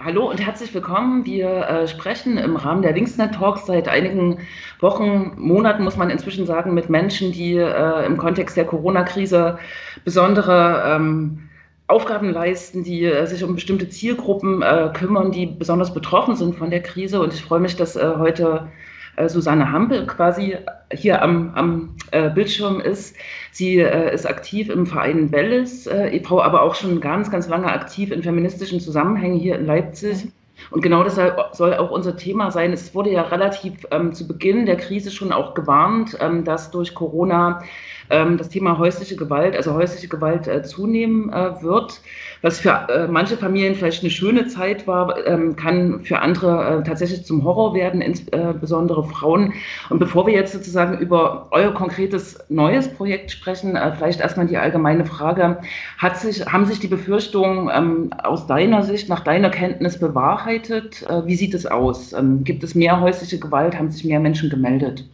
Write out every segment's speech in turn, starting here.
Hallo und herzlich willkommen. Wir äh, sprechen im Rahmen der Linksnet Talks seit einigen Wochen, Monaten, muss man inzwischen sagen, mit Menschen, die äh, im Kontext der Corona-Krise besondere ähm, Aufgaben leisten, die äh, sich um bestimmte Zielgruppen äh, kümmern, die besonders betroffen sind von der Krise. Und ich freue mich, dass äh, heute Susanne Hampel quasi hier am, am äh, Bildschirm ist. Sie äh, ist aktiv im Verein Belles äh, e.V., aber auch schon ganz, ganz lange aktiv in feministischen Zusammenhängen hier in Leipzig. Und genau das soll auch unser Thema sein. Es wurde ja relativ ähm, zu Beginn der Krise schon auch gewarnt, ähm, dass durch Corona ähm, das Thema häusliche Gewalt, also häusliche Gewalt äh, zunehmen äh, wird. Was für äh, manche Familien vielleicht eine schöne Zeit war, ähm, kann für andere äh, tatsächlich zum Horror werden, insbesondere Frauen. Und bevor wir jetzt sozusagen über euer konkretes neues Projekt sprechen, äh, vielleicht erstmal die allgemeine Frage, sich, haben sich die Befürchtungen ähm, aus deiner Sicht, nach deiner Kenntnis bewahrheitet? Äh, wie sieht es aus? Ähm, gibt es mehr häusliche Gewalt? Haben sich mehr Menschen gemeldet?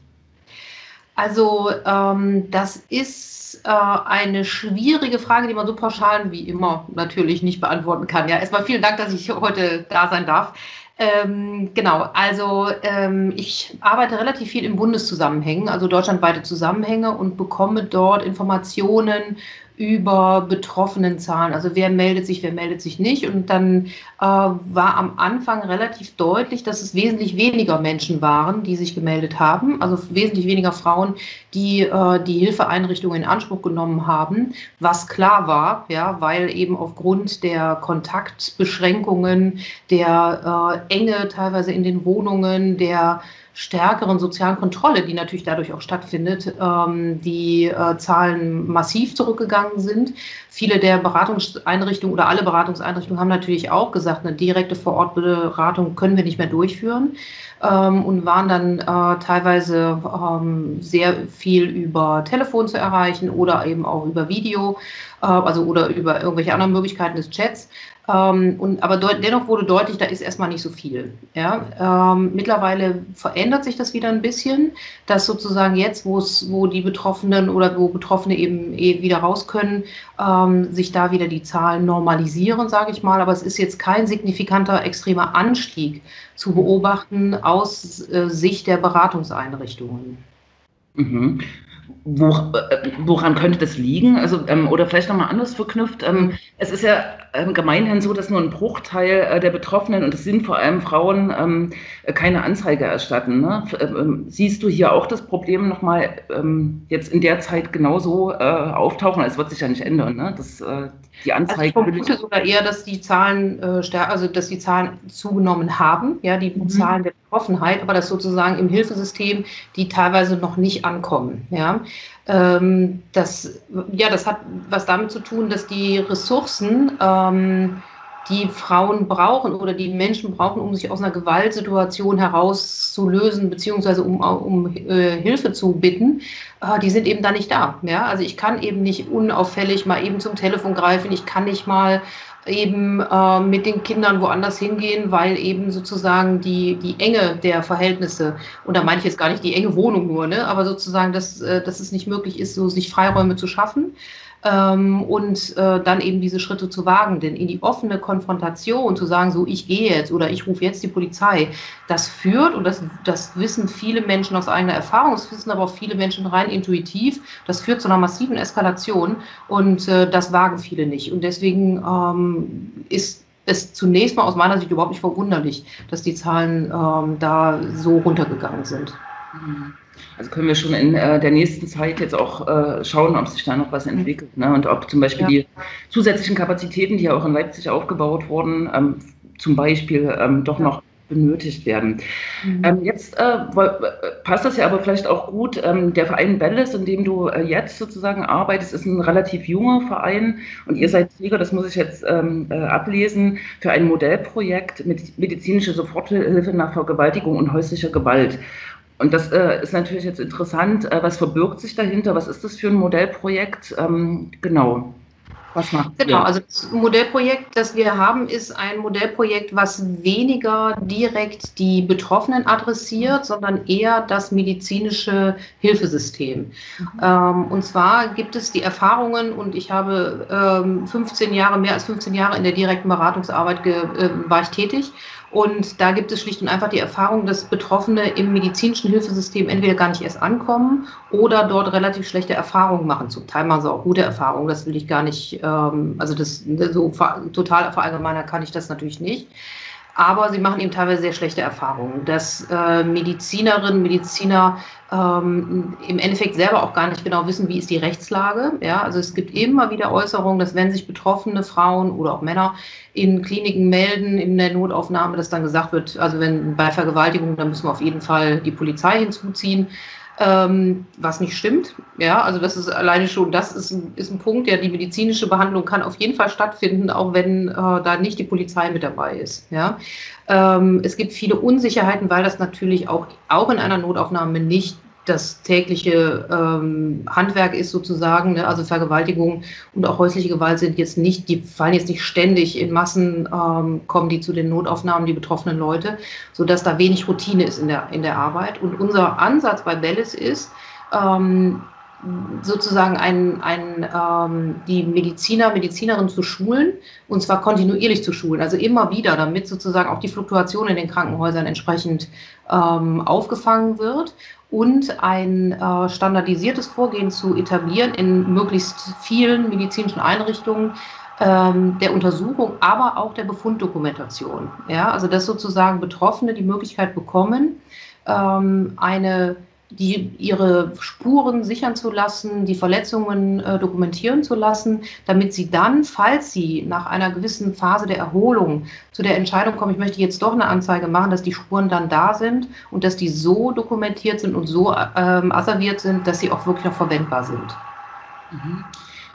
Also ähm, das ist äh, eine schwierige Frage, die man so pauschal wie immer natürlich nicht beantworten kann. Ja, erstmal vielen Dank, dass ich heute da sein darf. Ähm, genau, also ähm, ich arbeite relativ viel in Bundeszusammenhängen, also deutschlandweite Zusammenhänge und bekomme dort Informationen über betroffenen Zahlen. Also wer meldet sich, wer meldet sich nicht. Und dann äh, war am Anfang relativ deutlich, dass es wesentlich weniger Menschen waren, die sich gemeldet haben. Also wesentlich weniger Frauen, die äh, die Hilfeeinrichtungen in Anspruch genommen haben. Was klar war, ja, weil eben aufgrund der Kontaktbeschränkungen, der äh, Enge teilweise in den Wohnungen, der stärkeren sozialen Kontrolle, die natürlich dadurch auch stattfindet, ähm, die äh, Zahlen massiv zurückgegangen sind. Viele der Beratungseinrichtungen oder alle Beratungseinrichtungen haben natürlich auch gesagt, eine direkte Vorortberatung können wir nicht mehr durchführen ähm, und waren dann äh, teilweise ähm, sehr viel über Telefon zu erreichen oder eben auch über Video, äh, also oder über irgendwelche anderen Möglichkeiten des Chats. Ähm, und, aber dennoch wurde deutlich, da ist erstmal nicht so viel. Ja? Ähm, mittlerweile verändert sich das wieder ein bisschen, dass sozusagen jetzt, wo die Betroffenen oder wo Betroffene eben eh wieder raus können, ähm, sich da wieder die Zahlen normalisieren, sage ich mal. Aber es ist jetzt kein signifikanter, extremer Anstieg zu beobachten aus äh, Sicht der Beratungseinrichtungen. Mhm. Äh, woran könnte das liegen? Also, ähm, oder vielleicht nochmal anders verknüpft. Ähm, es ist ja ähm, gemeinhin so, dass nur ein Bruchteil äh, der Betroffenen, und das sind vor allem Frauen, ähm, keine Anzeige erstatten. Ne? Äh, ähm, siehst du hier auch das Problem nochmal ähm, jetzt in der Zeit genauso äh, auftauchen? Es wird sich ja nicht ändern, ne? Das, äh, die Anzeige. Also ich vermute sogar eher, dass die Zahlen äh, also dass die Zahlen zugenommen haben, ja, die mhm. Zahlen der Betroffenheit, aber dass sozusagen im Hilfesystem die teilweise noch nicht ankommen. Ja. Ähm, das, ja, das hat was damit zu tun, dass die Ressourcen, ähm, die Frauen brauchen oder die Menschen brauchen, um sich aus einer Gewaltsituation herauszulösen, beziehungsweise um, um äh, Hilfe zu bitten, äh, die sind eben da nicht da. Ja? Also ich kann eben nicht unauffällig mal eben zum Telefon greifen, ich kann nicht mal eben äh, mit den Kindern woanders hingehen, weil eben sozusagen die, die Enge der Verhältnisse, und da meine ich jetzt gar nicht die enge Wohnung nur, ne, aber sozusagen, dass, äh, dass es nicht möglich ist, so sich Freiräume zu schaffen und äh, dann eben diese Schritte zu wagen. Denn in die offene Konfrontation zu sagen, so ich gehe jetzt oder ich rufe jetzt die Polizei, das führt, und das, das wissen viele Menschen aus eigener Erfahrung, das wissen aber auch viele Menschen rein intuitiv, das führt zu einer massiven Eskalation und äh, das wagen viele nicht. Und deswegen ähm, ist es zunächst mal aus meiner Sicht überhaupt nicht verwunderlich, dass die Zahlen ähm, da so runtergegangen sind. Mhm. Also können wir schon in äh, der nächsten Zeit jetzt auch äh, schauen, ob sich da noch was entwickelt. Ne? Und ob zum Beispiel ja. die zusätzlichen Kapazitäten, die ja auch in Leipzig aufgebaut wurden, ähm, zum Beispiel ähm, doch noch benötigt werden. Mhm. Ähm, jetzt äh, passt das ja aber vielleicht auch gut. Ähm, der Verein Belles, in dem du äh, jetzt sozusagen arbeitest, ist ein relativ junger Verein und ihr seid Träger, das muss ich jetzt ähm, äh, ablesen, für ein Modellprojekt mit medizinische Soforthilfe nach Vergewaltigung und häuslicher Gewalt. Und das äh, ist natürlich jetzt interessant. Äh, was verbirgt sich dahinter? Was ist das für ein Modellprojekt? Ähm, genau. Was macht Genau, also das Modellprojekt, das wir haben, ist ein Modellprojekt, was weniger direkt die Betroffenen adressiert, sondern eher das medizinische Hilfesystem. Mhm. Ähm, und zwar gibt es die Erfahrungen, und ich habe ähm, 15 Jahre, mehr als 15 Jahre in der direkten Beratungsarbeit äh, war ich tätig. Und da gibt es schlicht und einfach die Erfahrung, dass Betroffene im medizinischen Hilfesystem entweder gar nicht erst ankommen oder dort relativ schlechte Erfahrungen machen. Zum Teil machen sie auch gute Erfahrungen, das will ich gar nicht, ähm, also das so total verallgemeinern kann ich das natürlich nicht aber sie machen eben teilweise sehr schlechte Erfahrungen, dass äh, Medizinerinnen, Mediziner ähm, im Endeffekt selber auch gar nicht genau wissen, wie ist die Rechtslage. Ja, also es gibt immer wieder Äußerungen, dass wenn sich betroffene Frauen oder auch Männer in Kliniken melden, in der Notaufnahme, dass dann gesagt wird, also wenn bei Vergewaltigung, dann müssen wir auf jeden Fall die Polizei hinzuziehen ähm, was nicht stimmt. Ja, also das ist alleine schon, das ist ein, ist ein Punkt, ja, die medizinische Behandlung kann auf jeden Fall stattfinden, auch wenn äh, da nicht die Polizei mit dabei ist. Ja. Ähm, es gibt viele Unsicherheiten, weil das natürlich auch, auch in einer Notaufnahme nicht das tägliche ähm, Handwerk ist sozusagen, ne? also Vergewaltigung und auch häusliche Gewalt sind jetzt nicht, die fallen jetzt nicht ständig in Massen, ähm, kommen die zu den Notaufnahmen, die betroffenen Leute, sodass da wenig Routine ist in der, in der Arbeit. Und unser Ansatz bei Bellis ist, ähm, sozusagen ein, ein, ähm, die Mediziner, Medizinerinnen zu schulen und zwar kontinuierlich zu schulen, also immer wieder, damit sozusagen auch die Fluktuation in den Krankenhäusern entsprechend ähm, aufgefangen wird und ein äh, standardisiertes Vorgehen zu etablieren in möglichst vielen medizinischen Einrichtungen ähm, der Untersuchung, aber auch der Befunddokumentation. Ja, also dass sozusagen Betroffene die Möglichkeit bekommen, ähm, eine die ihre Spuren sichern zu lassen, die Verletzungen äh, dokumentieren zu lassen, damit sie dann, falls sie nach einer gewissen Phase der Erholung zu der Entscheidung kommen, ich möchte jetzt doch eine Anzeige machen, dass die Spuren dann da sind und dass die so dokumentiert sind und so ähm, asserviert sind, dass sie auch wirklich noch verwendbar sind. Mhm.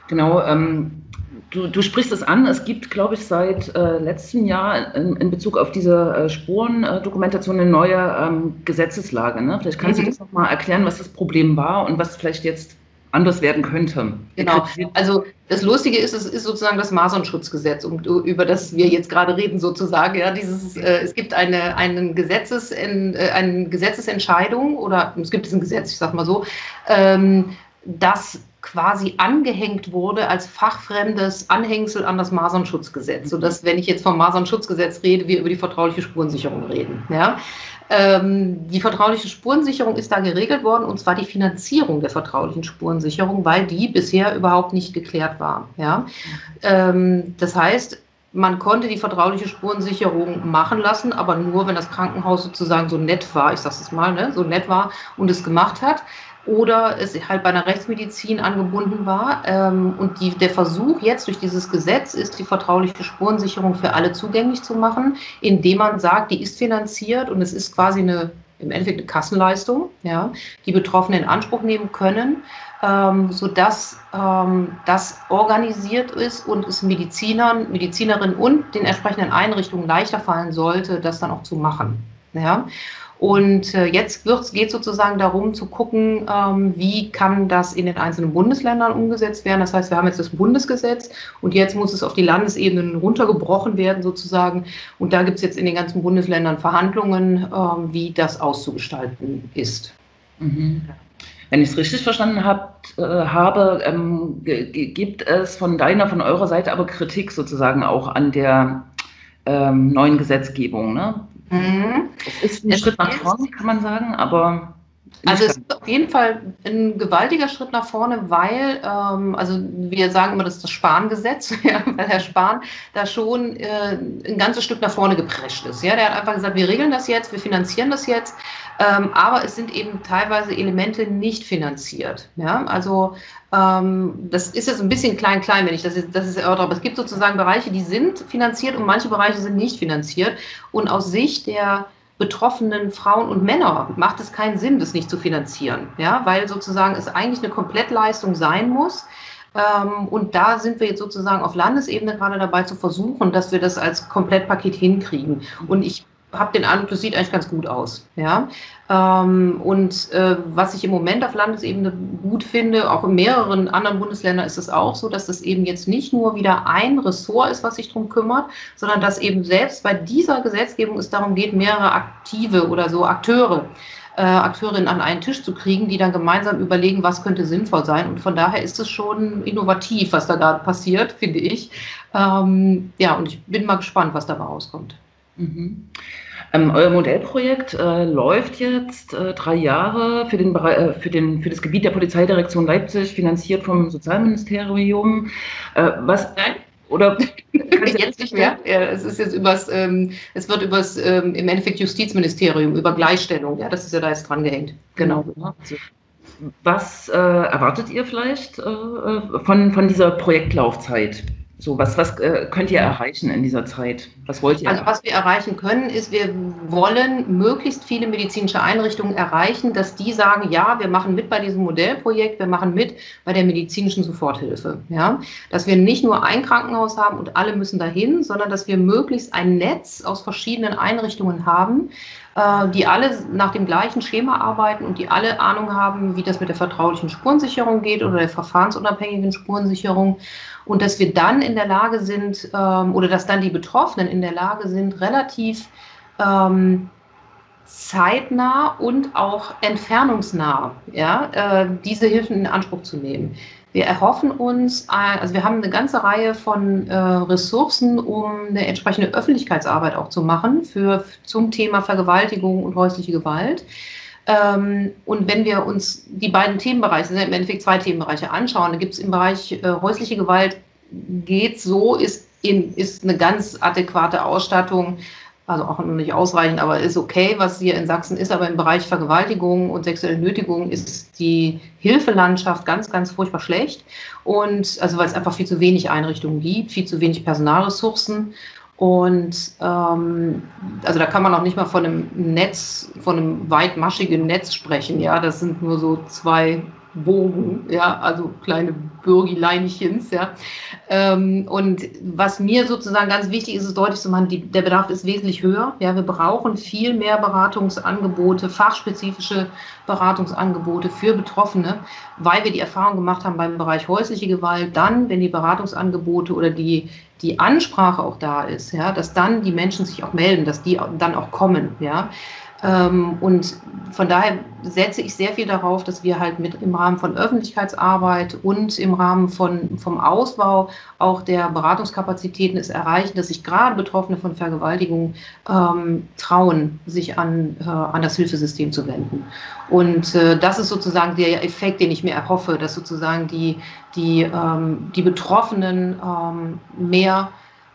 Genau. Ähm Du, du, sprichst es an, es gibt, glaube ich, seit äh, letztem Jahr in, in, Bezug auf diese äh, Spurendokumentation eine neue ähm, Gesetzeslage. Ne? Vielleicht kannst mhm. du das nochmal erklären, was das Problem war und was vielleicht jetzt anders werden könnte. Genau. Also das Lustige ist, es ist sozusagen das Masernschutzgesetz, über das wir jetzt gerade reden, sozusagen. Ja, dieses, äh, es gibt eine, einen Gesetzes, äh, eine Gesetzesentscheidung oder es gibt ein Gesetz, ich sag mal so, ähm, das quasi angehängt wurde als fachfremdes Anhängsel an das Masernschutzgesetz, sodass, wenn ich jetzt vom Masernschutzgesetz rede, wir über die vertrauliche Spurensicherung reden. Ja? Ähm, die vertrauliche Spurensicherung ist da geregelt worden, und zwar die Finanzierung der vertraulichen Spurensicherung, weil die bisher überhaupt nicht geklärt war. Ja? Ähm, das heißt, man konnte die vertrauliche Spurensicherung machen lassen, aber nur, wenn das Krankenhaus sozusagen so nett war, ich sage es mal, ne, so nett war und es gemacht hat oder es halt bei einer Rechtsmedizin angebunden war. Ähm, und die, der Versuch jetzt durch dieses Gesetz ist, die vertrauliche Spurensicherung für alle zugänglich zu machen, indem man sagt, die ist finanziert und es ist quasi eine, im Endeffekt eine Kassenleistung, ja, die Betroffene in Anspruch nehmen können, ähm, sodass ähm, das organisiert ist und es Medizinern, Medizinerinnen und den entsprechenden Einrichtungen leichter fallen sollte, das dann auch zu machen. Ja? Und äh, jetzt geht es sozusagen darum zu gucken, ähm, wie kann das in den einzelnen Bundesländern umgesetzt werden. Das heißt, wir haben jetzt das Bundesgesetz und jetzt muss es auf die Landesebenen runtergebrochen werden sozusagen. Und da gibt es jetzt in den ganzen Bundesländern Verhandlungen, ähm, wie das auszugestalten ist. Mhm. Wenn ich es richtig verstanden hab, äh, habe, ähm, gibt es von deiner, von eurer Seite aber Kritik sozusagen auch an der ähm, neuen Gesetzgebung. Ne? Mhm. Es ist ein Schritt nach vorne, kann man sagen, aber. Also es ist auf jeden Fall ein gewaltiger Schritt nach vorne, weil, ähm, also wir sagen immer, das ist das Spahn-Gesetz, ja, weil Herr Spahn da schon äh, ein ganzes Stück nach vorne geprescht ist. Ja, der hat einfach gesagt, wir regeln das jetzt, wir finanzieren das jetzt, ähm, aber es sind eben teilweise Elemente nicht finanziert. Ja, also ähm, das ist jetzt ein bisschen klein-klein, wenn ich das jetzt, das ist erörtere, aber es gibt sozusagen Bereiche, die sind finanziert und manche Bereiche sind nicht finanziert. Und aus Sicht der betroffenen Frauen und Männer macht es keinen Sinn, das nicht zu finanzieren, ja, weil sozusagen es eigentlich eine Komplettleistung sein muss. Ähm, und da sind wir jetzt sozusagen auf Landesebene gerade dabei zu versuchen, dass wir das als Komplettpaket hinkriegen. Und ich habe den Eindruck, das sieht eigentlich ganz gut aus. Ja? Ähm, und äh, was ich im Moment auf Landesebene gut finde, auch in mehreren anderen Bundesländern ist es auch so, dass das eben jetzt nicht nur wieder ein Ressort ist, was sich darum kümmert, sondern dass eben selbst bei dieser Gesetzgebung es darum geht, mehrere aktive oder so Akteure äh, Akteurinnen an einen Tisch zu kriegen, die dann gemeinsam überlegen, was könnte sinnvoll sein. Und von daher ist es schon innovativ, was da gerade passiert, finde ich. Ähm, ja, und ich bin mal gespannt, was dabei rauskommt. Mhm. Ähm, euer Modellprojekt äh, läuft jetzt äh, drei Jahre für, den, äh, für, den, für das Gebiet der Polizeidirektion Leipzig, finanziert vom Sozialministerium. Äh, was, oder jetzt nicht mehr. Ja, es ist jetzt übers, ähm, es wird übers ähm, im Endeffekt Justizministerium über Gleichstellung. Ja, das ist ja da jetzt dran gehängt. Genau. genau. Was äh, erwartet ihr vielleicht äh, von, von dieser Projektlaufzeit? So, was, was äh, könnt ihr erreichen in dieser Zeit? Was wollt ihr? Also, was wir erreichen können, ist, wir wollen möglichst viele medizinische Einrichtungen erreichen, dass die sagen, ja, wir machen mit bei diesem Modellprojekt, wir machen mit bei der medizinischen Soforthilfe. Ja? Dass wir nicht nur ein Krankenhaus haben und alle müssen dahin, sondern dass wir möglichst ein Netz aus verschiedenen Einrichtungen haben, die alle nach dem gleichen Schema arbeiten und die alle Ahnung haben, wie das mit der vertraulichen Spurensicherung geht oder der verfahrensunabhängigen Spurensicherung und dass wir dann in der Lage sind ähm, oder dass dann die Betroffenen in der Lage sind, relativ ähm, zeitnah und auch entfernungsnah ja, äh, diese Hilfen in Anspruch zu nehmen. Wir erhoffen uns, äh, also wir haben eine ganze Reihe von äh, Ressourcen, um eine entsprechende Öffentlichkeitsarbeit auch zu machen für, zum Thema Vergewaltigung und häusliche Gewalt. Ähm, und wenn wir uns die beiden Themenbereiche, sind im Endeffekt zwei Themenbereiche anschauen, da gibt es im Bereich äh, häusliche Gewalt, geht so, ist, in, ist eine ganz adäquate Ausstattung, also auch noch nicht ausreichend, aber ist okay, was hier in Sachsen ist. Aber im Bereich Vergewaltigung und sexuelle Nötigung ist die Hilfelandschaft ganz, ganz furchtbar schlecht. Und also weil es einfach viel zu wenig Einrichtungen gibt, viel zu wenig Personalressourcen. Und ähm, also da kann man auch nicht mal von einem Netz, von einem weitmaschigen Netz sprechen. Ja, das sind nur so zwei Bogen, ja, also kleine Bürgileinchens, ja. Ähm, und was mir sozusagen ganz wichtig ist, ist deutlich zu machen, die, der Bedarf ist wesentlich höher. Ja, wir brauchen viel mehr Beratungsangebote, fachspezifische Beratungsangebote für Betroffene, weil wir die Erfahrung gemacht haben beim Bereich häusliche Gewalt, dann, wenn die Beratungsangebote oder die, die Ansprache auch da ist, ja, dass dann die Menschen sich auch melden, dass die dann auch kommen, ja. Ähm, und von daher setze ich sehr viel darauf, dass wir halt mit im Rahmen von Öffentlichkeitsarbeit und im Rahmen von, vom Ausbau auch der Beratungskapazitäten es erreichen, dass sich gerade Betroffene von Vergewaltigung ähm, trauen, sich an, äh, an das Hilfesystem zu wenden. Und äh, das ist sozusagen der Effekt, den ich mir erhoffe, dass sozusagen die, die, ähm, die Betroffenen ähm, mehr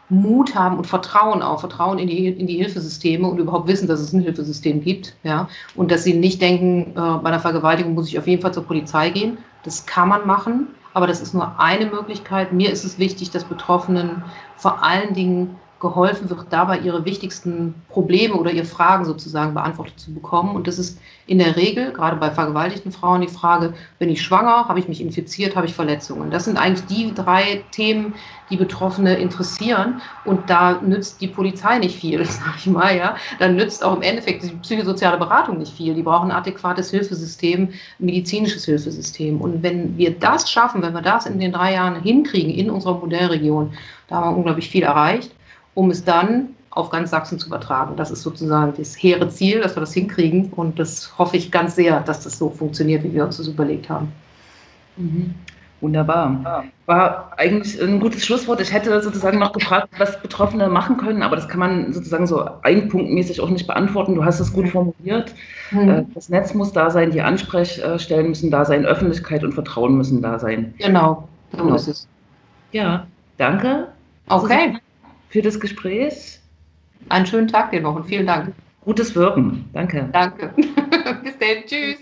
Mut haben und Vertrauen auch, Vertrauen in die, in die Hilfesysteme und überhaupt wissen, dass es ein Hilfesystem gibt. Ja? Und dass sie nicht denken, äh, bei einer Vergewaltigung muss ich auf jeden Fall zur Polizei gehen. Das kann man machen, aber das ist nur eine Möglichkeit. Mir ist es wichtig, dass Betroffenen vor allen Dingen geholfen wird, dabei ihre wichtigsten Probleme oder ihre Fragen sozusagen beantwortet zu bekommen. Und das ist in der Regel, gerade bei vergewaltigten Frauen, die Frage, bin ich schwanger, habe ich mich infiziert, habe ich Verletzungen. Das sind eigentlich die drei Themen, die Betroffene interessieren. Und da nützt die Polizei nicht viel, sage ich mal. Ja. Dann nützt auch im Endeffekt die psychosoziale Beratung nicht viel. Die brauchen ein adäquates Hilfesystem, medizinisches Hilfesystem. Und wenn wir das schaffen, wenn wir das in den drei Jahren hinkriegen in unserer Modellregion, da haben wir unglaublich viel erreicht um es dann auf ganz Sachsen zu übertragen. Das ist sozusagen das hehre Ziel, dass wir das hinkriegen. Und das hoffe ich ganz sehr, dass das so funktioniert, wie wir uns das überlegt haben. Mhm. Wunderbar. War eigentlich ein gutes Schlusswort. Ich hätte sozusagen noch gefragt, was Betroffene machen können, aber das kann man sozusagen so einpunktmäßig auch nicht beantworten. Du hast es gut formuliert. Mhm. Äh, das Netz muss da sein, die Ansprechstellen müssen da sein, Öffentlichkeit und Vertrauen müssen da sein. Genau, so genau. ist es. Ja, danke. Okay für das Gespräch. Einen schönen Tag dir noch und vielen Dank. Gutes Wirken. Danke. Danke. Bis dann. Tschüss.